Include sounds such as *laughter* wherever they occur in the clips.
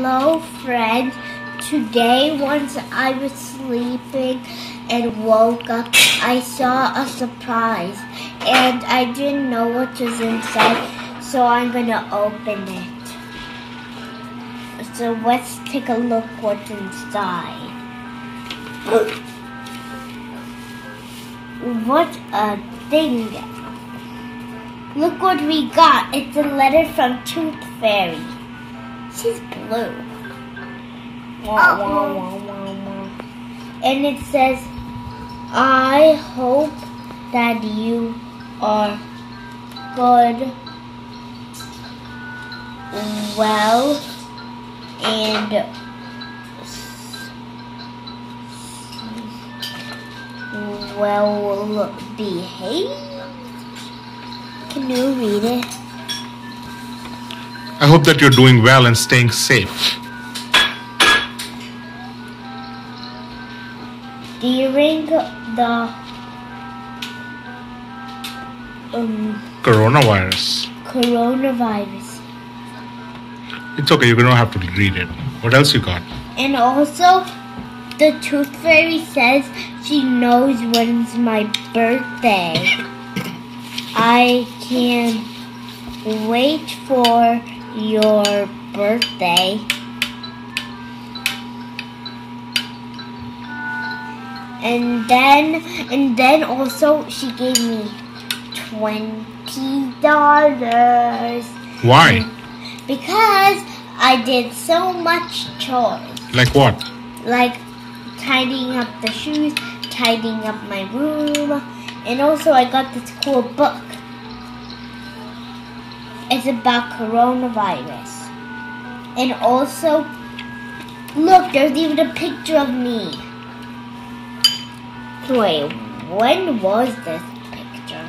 Hello, friends. Today, once I was sleeping and woke up, I saw a surprise. And I didn't know what was inside, so I'm gonna open it. So let's take a look what's inside. What a thing! Look what we got. It's a letter from Tooth Fairy. She's blue. Wah, oh. wah, wah, wah, wah. And it says, I hope that you are good, well, and well behaved. Can you read it? I hope that you're doing well and staying safe. During the um, Coronavirus. coronavirus. It's okay, you don't have to read it. What else you got? And also, the Tooth Fairy says she knows when's my birthday. *laughs* I can wait for your birthday. And then, and then also she gave me twenty dollars Why? because I did so much chores. Like what? like tidying up the shoes, tidying up my room, and also I got this cool book. It's about coronavirus. And also, look, there's even a picture of me. Wait, when was this picture?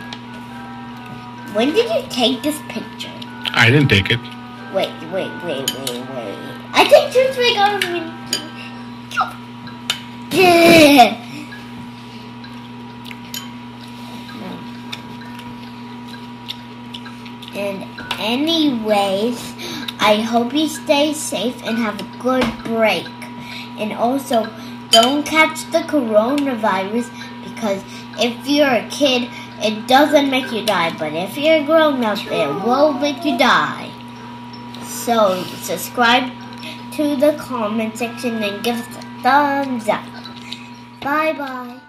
When did you take this picture? I didn't take it. Wait, wait, wait, wait, wait. I think this week on Yeah. And anyways, I hope you stay safe and have a good break. And also, don't catch the coronavirus because if you're a kid, it doesn't make you die. But if you're a grown up, it will make you die. So subscribe to the comment section and give us a thumbs up. Bye bye.